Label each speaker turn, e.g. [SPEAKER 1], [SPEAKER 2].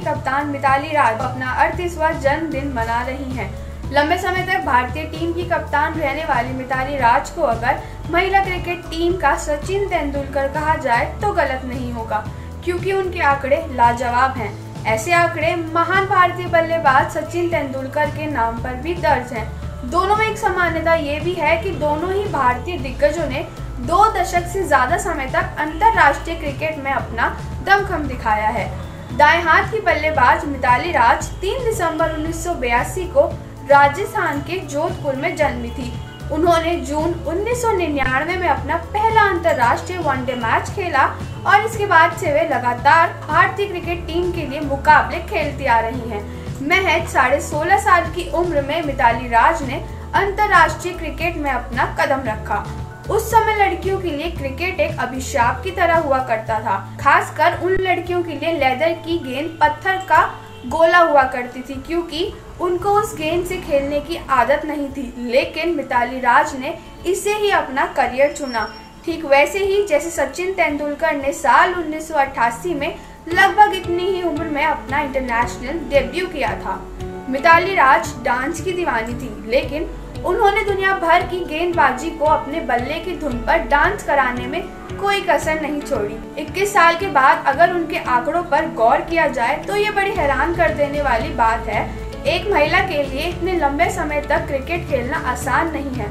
[SPEAKER 1] कप्तान मिताली राज अपना अड़तीसवा जन्मदिन मना रही हैं। लंबे समय तक भारतीय टीम की कप्तान रहने वाली मिताली राज को अगर महिला क्रिकेट टीम का सचिन तेंदुलकर कहा जाए तो गलत नहीं होगा, क्योंकि उनके आंकड़े लाजवाब हैं ऐसे आंकड़े महान भारतीय बल्लेबाज सचिन तेंदुलकर के नाम पर भी दर्ज हैं दोनों में एक समानता ये भी है कि दोनों ही भारतीय दिग्गजों ने दो दशक से ज़्यादा समय तक अंतरराष्ट्रीय क्रिकेट में अपना दमखम दिखाया है। दाएँ हाथ की बल्लेबाज मिताली राज 3 दिसंबर 1982 को राजस्थान के जोधपुर में जन्मी थी। उन्होंने जून 1999 में अपना पहला अंतर्राष्ट्रीय वनडे मैच खेला और इसके बाद से वे लगातार भारतीय क्रिकेट टीम के लिए मुकाबले खेलती आ रही हैं। महज साढ़े सोलह साल की उम्र में मिताली राज ने अंतर्राष्ट्रीय क्रिकेट में अपना कदम रखा। उस समय लड़कियों के लिए क्रिकेट एक अभिशाप की तरह हुआ करता था। खासकर उन लड़कियों के लिए लेदर की गेंद पत्थर का गोला हुआ करती थी, क्योंकि उनको उस गेंद से खेलने की आदत नहीं थी। लेकिन मिताली राज ने इसे ही अपना करियर चुना। ठीक वैसे ही जैसे सचिन तेंदुलकर ने साल 1988 में लगभग इतनी ही उम्र में अपना इंटरनेशनल डेब्यू किया था। मिताली राज डांस की दीवानी थी, लेकिन उन्होंने दुनिया भर की गेंदबाजी को अपने बल्ले की धुन पर डांस कराने में कोई कसर नहीं छोड़ी। 21 साल के बाद अगर उनके आंकड़ों पर गौर किया जाए तो ये बड़ी हैरान कर देने वाली बात है। एक महिला के लिए इतने लंबे समय तक क्रिकेट खेलना आसान नहीं है।